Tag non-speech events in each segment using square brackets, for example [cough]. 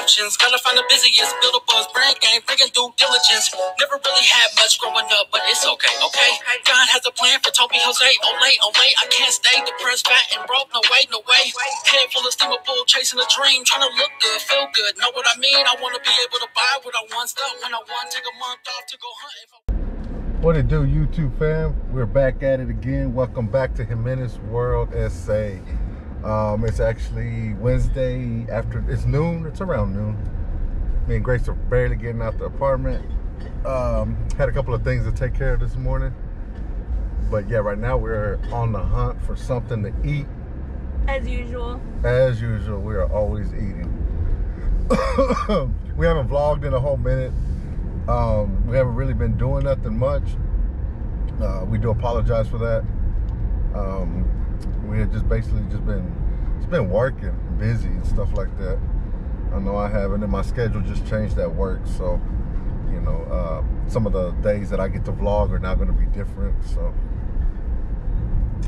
options, gotta find the busiest. Build a buzz, brand game, bringing due diligence. Never really had much growing up, but it's okay, okay? God has a plan for Toby Jose. Oh, late, late, I can't stay depressed, fat, and broke. No way, no way. Head full of steamable, chasing a dream. Trying to look good, feel good. Know what I mean? I wanna be able to buy what I want, stuff when I want. Take a month off to go hunting. What it do, YouTube fam? We're back at it again. Welcome back to Jimenez World SA. Um, it's actually Wednesday after, it's noon, it's around noon. Me and Grace are barely getting out the apartment. Um, had a couple of things to take care of this morning. But yeah, right now we're on the hunt for something to eat. As usual. As usual, we are always eating. [coughs] we haven't vlogged in a whole minute. Um, we haven't really been doing nothing much. Uh, we do apologize for that. Um, we had just basically just been, it's been working, busy and stuff like that. I know I have, and then my schedule just changed at work. So, you know, uh, some of the days that I get to vlog are now going to be different. So,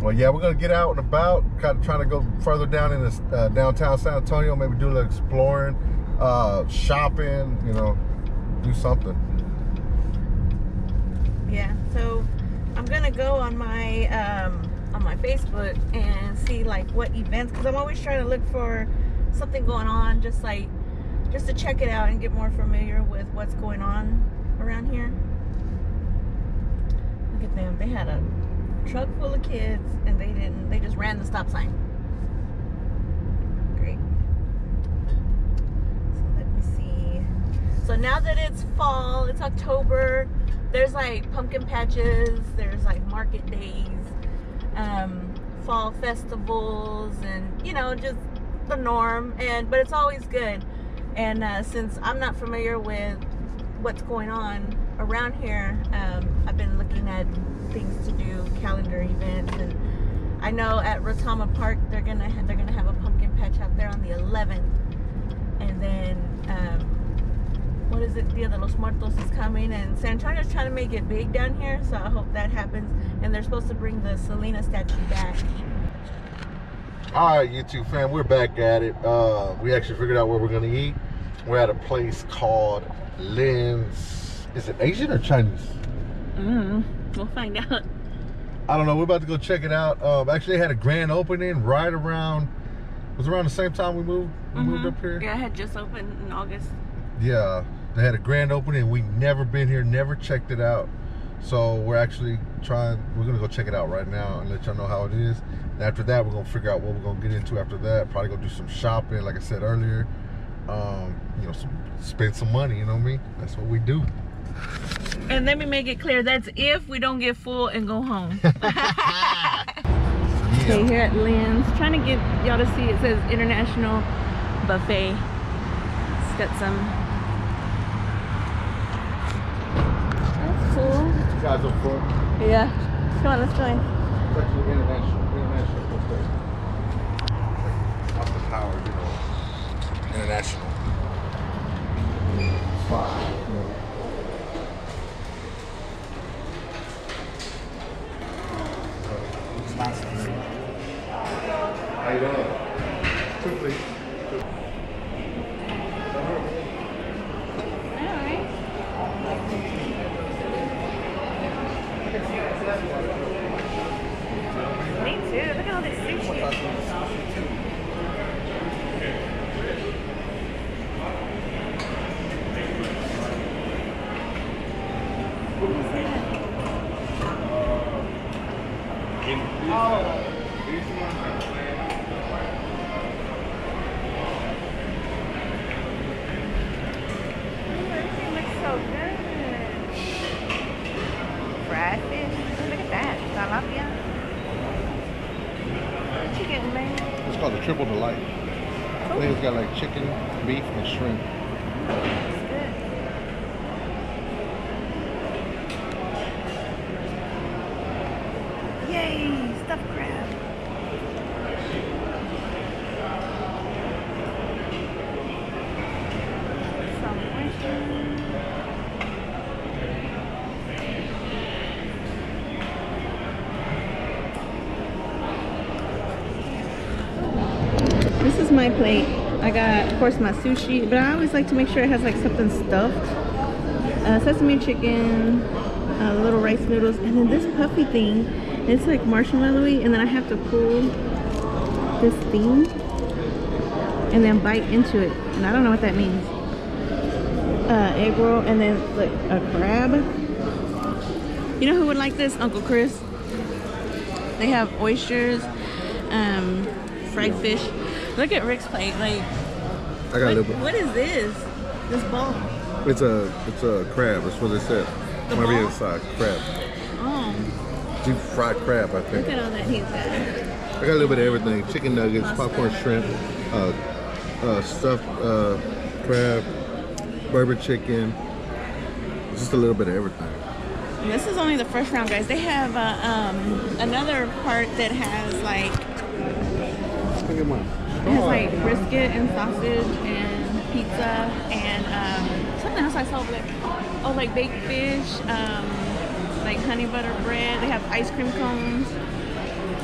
well, yeah, we're gonna get out and about, kind of trying to go further down in this uh, downtown San Antonio, maybe do a little exploring, uh, shopping, you know, do something. Yeah. So I'm gonna go on my um, my Facebook and see like what events, because I'm always trying to look for something going on, just like just to check it out and get more familiar with what's going on around here. Look at them. They had a truck full of kids and they didn't they just ran the stop sign great so let me see so now that it's fall it's october there's like pumpkin patches there's like market days um, fall festivals and you know just the norm. And but it's always good. And uh, since i'm not familiar with what's going on around here um, i've been looking at things to do, calendar events, and I know at Retama Park they're gonna they're gonna have a pumpkin patch out there on the 11th, and then um, what is it? Dia de los Muertos is coming, and San Antonio's trying to make it big down here, so I hope that happens. And they're supposed to bring the Selena statue back. All right, YouTube fam, we're back at it. Uh, we actually figured out where we're gonna eat. We're at a place called Lin's. Is it Asian or Chinese? Mm. We'll find out. I don't know. We're about to go check it out. Um, actually, had a grand opening right around. It Was around the same time we moved. We mm -hmm. moved up here. Yeah, I had just opened in August. Yeah, they had a grand opening. We never been here, never checked it out. So we're actually trying. We're gonna go check it out right now and let y'all know how it is. And after that, we're gonna figure out what we're gonna get into after that. Probably go do some shopping, like I said earlier. Um, you know, some, spend some money. You know what I mean? That's what we do. And let me make it clear, that's if we don't get full and go home. [laughs] [laughs] Okay, here at Lin's, trying to get y'all to see, it says International Buffet. It's got some... That's cool. You guys are full? Yeah. Come on, let's join. It's actually international, international buffet. Off the power, you know, international. Fine. How you doing? Two, Me too. Look at all this sushi. It's called the Triple Delight. I think it's got like chicken, beef, and shrimp. Yay, stuffed crab. Some oysters. My plate. I got, of course, my sushi, but I always like to make sure it has like something stuffed. Uh, sesame chicken, uh, little rice noodles, and then this puffy thing. It's like marshmallowy, and then I have to pull this thing and then bite into it. And I don't know what that means. Uh, egg roll, and then like a crab. You know who would like this? Uncle Chris. They have oysters, um, fried fish. Look at Rick's plate. Like, I got a little bit. what is this? This ball. It's a it's a crab. That's what it said. The be ball? inside crab. Oh, Deep fried crab, I think. look at all that he's got. I got a little bit of everything: chicken nuggets, popcorn shrimp, uh, uh, stuffed uh, crab, bourbon chicken. Just a little bit of everything. And This is only the first round, guys. They have uh, um, another part that has like Look at mine. It has like brisket and sausage and pizza and um, something else I saw over there. Oh, like baked fish, um, like honey butter bread. They have ice cream cones.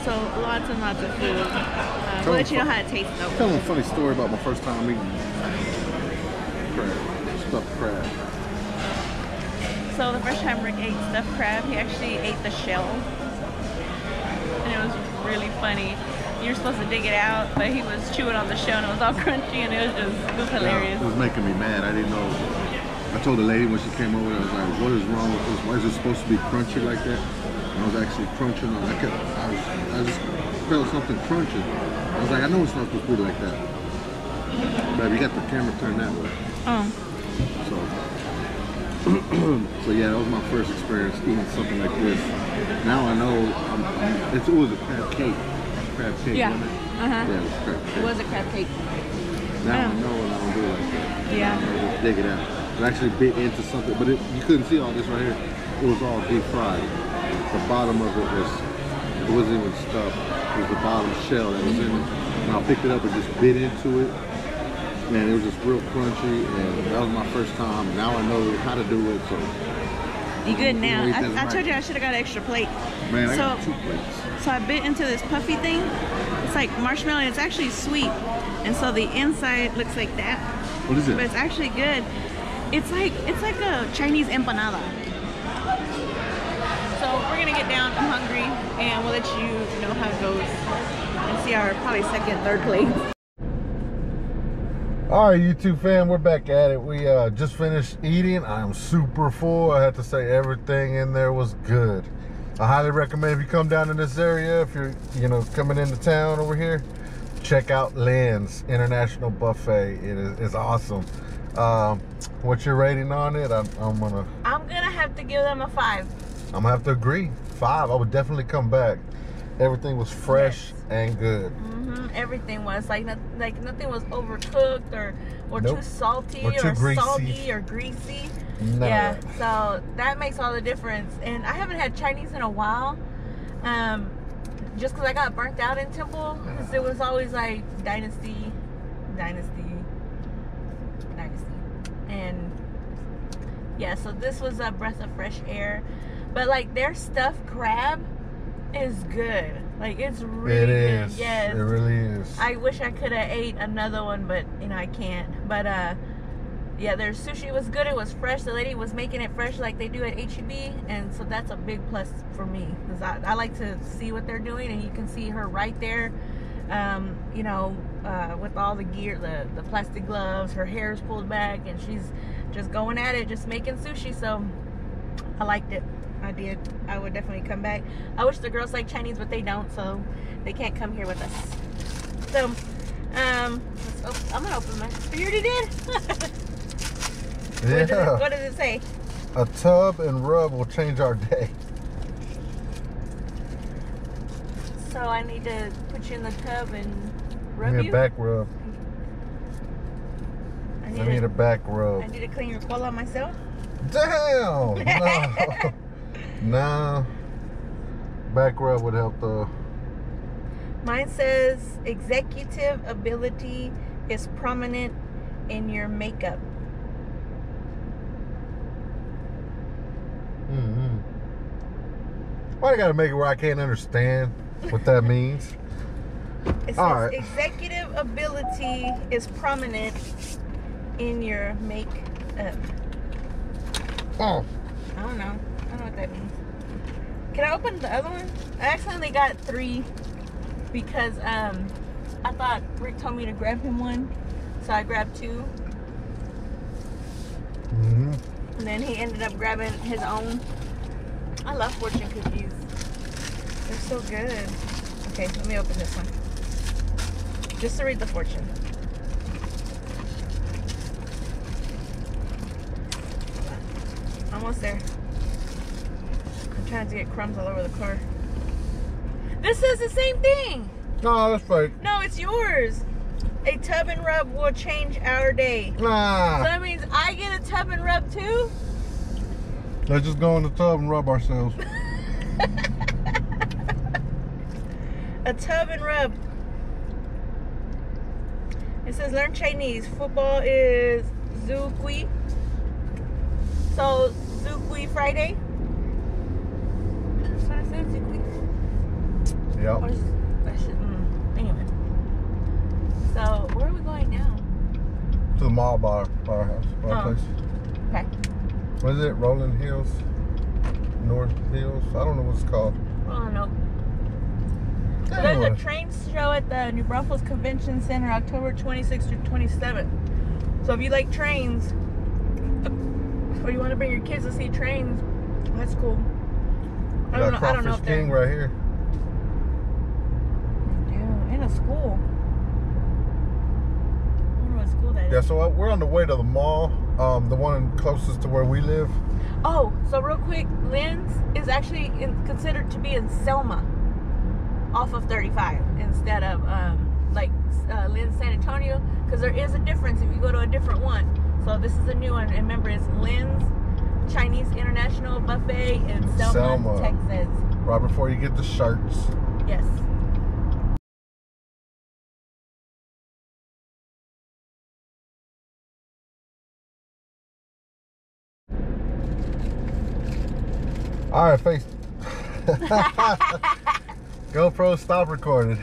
So lots and lots of food. Uh, we'll let you know how it tastes though. Tell them a funny story about my first time eating crab, stuffed crab. So the first time Rick ate stuffed crab, he actually ate the shell. And it was really funny. You're supposed to dig it out, but he was chewing on the shell and it was all [laughs] crunchy and it was just, it was hilarious. It was making me mad. I didn't know. I told the lady when she came over, I was like, "What is wrong with this? Why is it supposed to be crunchy like that?" And I was actually crunching on. I kept. I was. I just felt something crunching. I was like, "I know it's not supposed to be like that." But you got the camera turned that way, Oh, so. [clears throat] so yeah, that was my first experience eating something like this. Now I know. I'm, it's, it was a crab cake. Crab cake. Yeah. wasn't it? Uh-huh. Yeah, it was crab it was a crab cake. Now Yeah. I know and I don't do it like that. Yeah. I just dig it out. It actually bit into something, but it, you couldn't see all this right here. It was all deep fried. The bottom of it was, it wasn't even stuffed. It was the bottom shell that was in it. And I picked it up and just bit into it. And it was just real crunchy. And that was my first time. Now I know how to do it. So, You good now? I, I right. told you I should have got an extra plate. man, I so, got two plates. so I bit into this puffy thing. It's like marshmallow and it's actually sweet. And so the inside looks like that. What is it? but it's actually good. It's like it's like a Chinese empanada. So we're gonna get down. I'm hungry, and we'll let you know how it goes and see our probably second, third plate. All right, YouTube fam, we're back at it. We uh, just finished eating. I'm super full. I have to say everything in there was good. I highly recommend if you come down to this area, if you're you know coming into town over here, check out Lin's International Buffet. It is it's awesome. Um, what's your rating on it? I'm, I'm gonna I'm gonna have to give them a five. I'm gonna have to agree. Five. I would definitely come back. Everything was fresh Yes. and good. hmm Everything was like not, like nothing was overcooked or or Nope. too salty Or or, too greasy. salty or greasy. None yeah, so that makes all the difference. And I haven't had Chinese in a while, um, just because I got burnt out in Temple. 'cause it was always like Dynasty, Dynasty, Dynasty, and yeah. So this was a breath of fresh air, but like their stuffed crab is good. Like it's really It good. Yes. It really is. I wish I could have ate another one, but you know I can't. But uh, yeah, their sushi was good. It was fresh. The lady was making it fresh like they do at HEB, and so that's a big plus for me because I, I like to see what they're doing, and you can see her right there. Um, you know, uh, with all the gear, the the plastic gloves, her hair is pulled back, and she's just going at it, just making sushi. So I liked it. I did. I would definitely come back. I wish the girls like Chinese, but they don't, so they can't come here with us. So, um, let's op- I'm gonna open my. You already [laughs] did. what, does it, yeah. what does it say? A tub and rub will change our day. So I need to put you in the tub and I rub need you. a back rub. I need, I need to, a back rub. I need to clean your cola myself. Damn! No. [laughs] nah. Back rub would help though. Mine says executive ability is prominent in your makeup. hmm Why you gotta make it where I can't understand what that means? [laughs] It says All right. executive ability is prominent in your makeup. Oh, I don't know. I don't what that means. Can I open the other one? I accidentally got three because um I thought Rick told me to grab him one. So I grabbed two. hmm And then he ended up grabbing his own. I love fortune cookies. They're so good. Okay, let me open this one. Just to read the fortune. Almost there. Trying to get crumbs all over the car. This says the same thing. no, that's fake. No, it's yours. A tub and rub will change our day. Nah. So that means I get a tub and rub too? let's just go in the tub and rub ourselves. [laughs] A tub and rub. It says learn Chinese. Football is Zukui. So Zukui Friday. That's what I said, Zukui. Or I should, mm, anyway. So where are we going now? To the mall bar, bar house, bar Oh. place. Okay. What is it? Rolling Hills? North Hills? I don't know what it's called. Oh no. So there's a train show at the New Braunfels Convention Center October 26th through 27th. So if you like trains, or you want to bring your kids to see trains, that's cool. I don't know. I don't know if they're right here. Dude, in a school. I wonder what school that is. Yeah, so uh, we're on the way to the mall, um, the one closest to where we live. Oh, so real quick, Lin's is actually in, considered to be in Selma, off of 35 instead of um, like uh, Lin's San Antonio, because there is a difference if you go to a different one. So this is a new one, and remember it's Lin's Chinese International Buffet in Selma, Selma. Texas. Right before you get the shirts. All right, face. [laughs] GoPro stop recorded.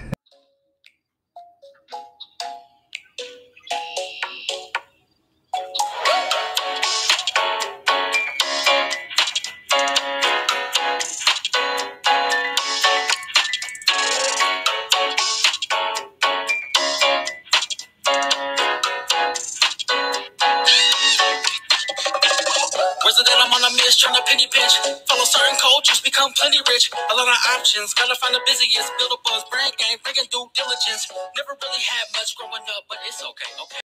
Resident, I'm trying to penny pinch. Follow certain cultures, become plenty rich. A lot of options, gotta find the busiest. Build a buzz, brand game, bringing due diligence. Never really had much growing up, but it's okay, okay.